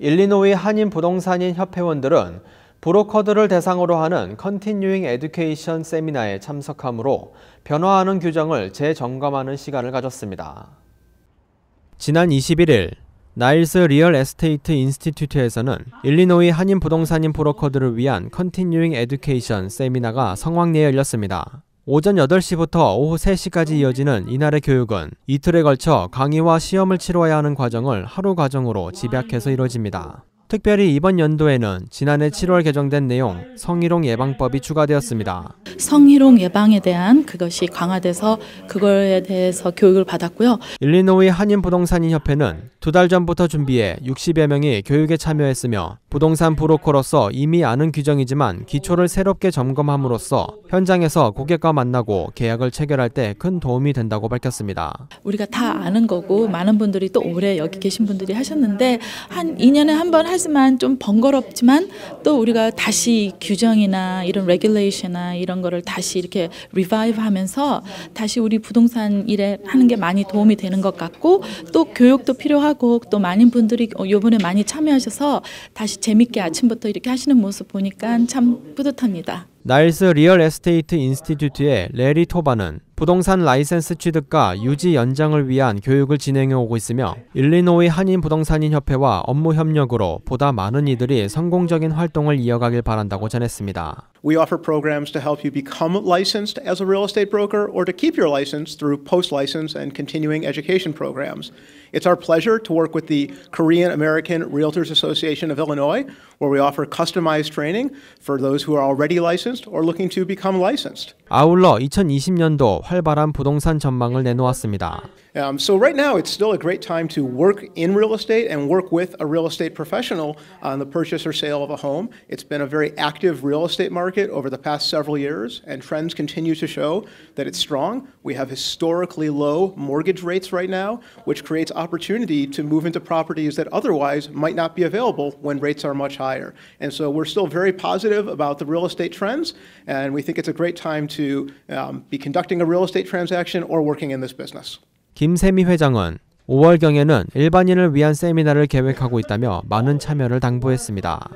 일리노이 한인 부동산인 협회원들은 브로커들을 대상으로 하는 continuing education 세미나에 참석하므로 변화하는 규정을 재점검하는 시간을 가졌습니다. 지난 21일 나일스 Real Estate Institute에서는 일리노이 한인 부동산인 브로커들을 위한 continuing education 세미나가 성황리에 열렸습니다. 오전 8시부터 오후 3시까지 이어지는 이날의 교육은 이틀에 걸쳐 강의와 시험을 치러야 하는 과정을 하루 과정으로 집약해서 이루어집니다. 특별히 이번 연도에는 지난해 7월 개정된 내용 성희롱 예방법이 추가되었습니다. 성희롱 예방에 대한 그것이 강화돼서 그거에 대해서 교육을 받았고요. 일리노이 한인 부동산인 협회는 두 달 전부터 준비해 60여 명이 교육에 참여했으며 부동산 브로커로서 이미 아는 규정이지만 기초를 새롭게 점검함으로써 현장에서 고객과 만나고 계약을 체결할 때 큰 도움이 된다고 밝혔습니다. 우리가 다 아는 거고 많은 분들이 또 오래 여기 계신 분들이 하셨는데 한 2년에 한 번 하지만 좀 번거롭지만 또 우리가 다시 규정이나 이런 regulation이나 이런 거를 다시 이렇게 revive 하면서 다시 우리 부동산 일에 하는 게 많이 도움이 되는 것 같고 또 교육도 필요하고 또 많은 분들이 요번에 많이 참여하셔서 다시 재밌게 아침부터 이렇게 하시는 모습 보니까 참 뿌듯합니다. 나일스 Real Estate Institute의 레리 토바는 부동산 라이센스 취득과 유지 연장을 위한 교육을 진행해 오고 있으며 일리노이 한인 부동산인 협회와 업무 협력으로 보다 많은 이들이 성공적인 활동을 이어가길 바란다고 전했습니다. We offer programs to help you become licensed as a real estate broker or to keep your license through post license and continuing education programs. It's our pleasure to work with the Korean American Realtors Association of Illinois, where we offer customized training for those who are already licensed or looking to become licensed. 아울러 2020년도 활발한 부동산 전망을 내놓았습니다. Um, so right now, it's still a great time to work in real estate and work with a real estate professional on the purchase or sale of a home. It's been a very active real estate market over the past several years, and trends continue to show that it's strong. We have historically low mortgage rates right now, which creates opportunity to move into properties that otherwise might not be available when rates are much higher. And so we're still very positive about the real estate trends, and we think it's a great time to um, be conducting a real estate transaction or working in this business. 김세미 회장은 5월경에는 일반인을 위한 세미나를 계획하고 있다며 많은 참여를 당부했습니다.